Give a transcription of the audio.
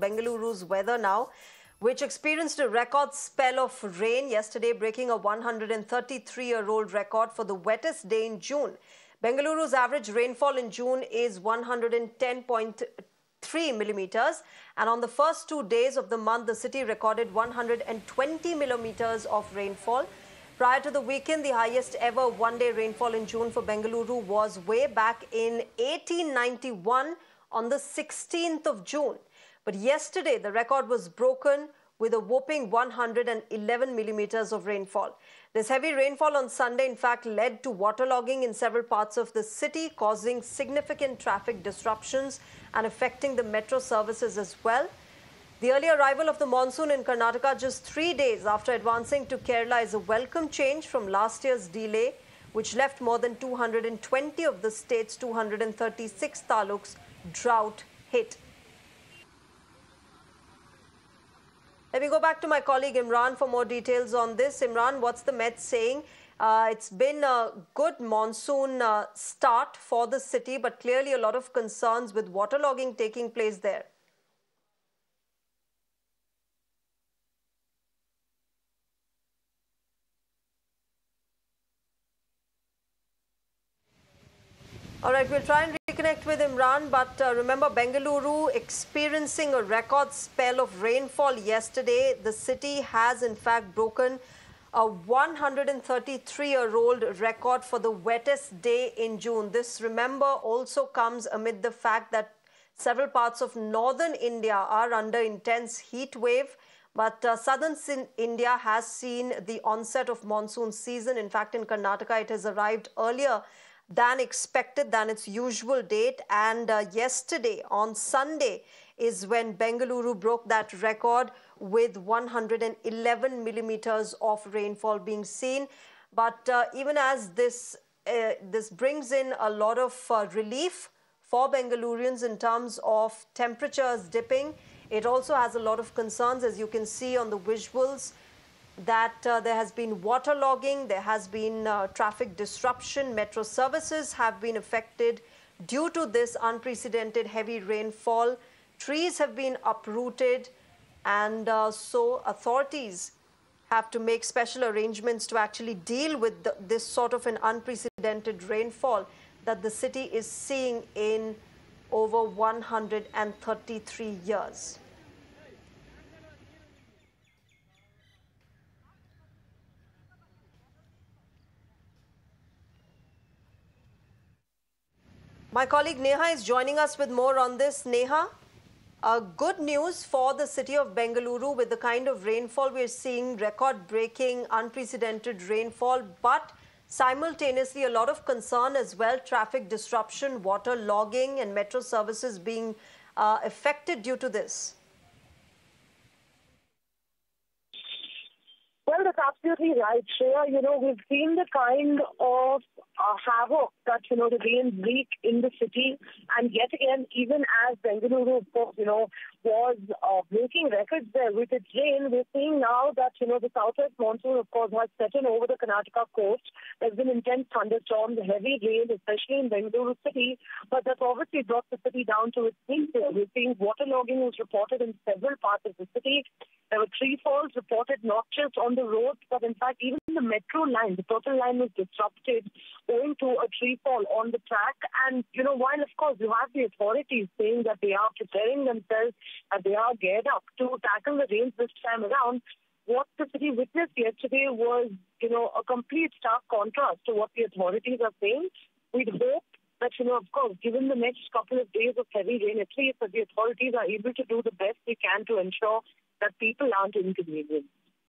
Bengaluru's weather now, which experienced a record spell of rain yesterday, breaking a 133 year old record for the wettest day in June. Bengaluru's average rainfall in June is 110.3 millimeters, and on the first two days of the month, the city recorded 120 millimeters of rainfall. Prior to the weekend, the highest ever one day rainfall in June for Bengaluru was way back in 1891 on the 16th of June. But yesterday, the record was broken with a whopping 111 millimeters of rainfall. This heavy rainfall on Sunday, in fact, led to waterlogging in several parts of the city, causing significant traffic disruptions and affecting the metro services as well. The early arrival of the monsoon in Karnataka just three days after advancing to Kerala is a welcome change from last year's delay, which left more than 220 of the state's 236 taluks drought hit. Let me go back to my colleague Imran for more details on this. Imran, what's the Met saying? Uh, it's been a good monsoon uh, start for the city, but clearly a lot of concerns with waterlogging taking place there. All right, we'll try and reconnect with Imran, but uh, remember Bengaluru experiencing a record spell of rainfall yesterday. The city has in fact broken a 133-year-old record for the wettest day in June. This, remember, also comes amid the fact that several parts of northern India are under intense heat wave. But uh, southern India has seen the onset of monsoon season. In fact, in Karnataka, it has arrived earlier than expected, than its usual date. And uh, yesterday, on Sunday, is when Bengaluru broke that record with 111 millimeters of rainfall being seen. But uh, even as this, uh, this brings in a lot of uh, relief for Bengalurians in terms of temperatures dipping, it also has a lot of concerns, as you can see on the visuals that uh, there has been waterlogging, there has been uh, traffic disruption, metro services have been affected due to this unprecedented heavy rainfall. Trees have been uprooted and uh, so authorities have to make special arrangements to actually deal with the, this sort of an unprecedented rainfall that the city is seeing in over 133 years. My colleague Neha is joining us with more on this. Neha, uh, good news for the city of Bengaluru with the kind of rainfall we're seeing, record-breaking, unprecedented rainfall, but simultaneously a lot of concern as well, traffic disruption, water logging and metro services being uh, affected due to this. Well, that's absolutely right, Shreya. You know, we've seen the kind of havoc that, you know, the rains wreak in the city. And yet again, even as Bengaluru, of course, you know, was uh, breaking records there with its rain, we're seeing now that, you know, the southwest monsoon, of course, has set in over the Karnataka coast. There's been intense thunderstorms, heavy rain, especially in Bengaluru city. But that's obviously brought the city down to its knees. We're seeing waterlogging was reported in several parts of the city. There were tree falls reported not just on the roads, but in fact even the metro line, the purple line was disrupted owing to a tree fall on the track. And, you know, while of course you have the authorities saying that they are preparing themselves, that they are geared up to tackle the rains this time around, what the city witnessed yesterday was, you know, a complete stark contrast to what the authorities are saying. We'd hope that, you know, of course, given the next couple of days of heavy rain, at least that the authorities are able to do the best they can to ensure that people aren't inconvenienced.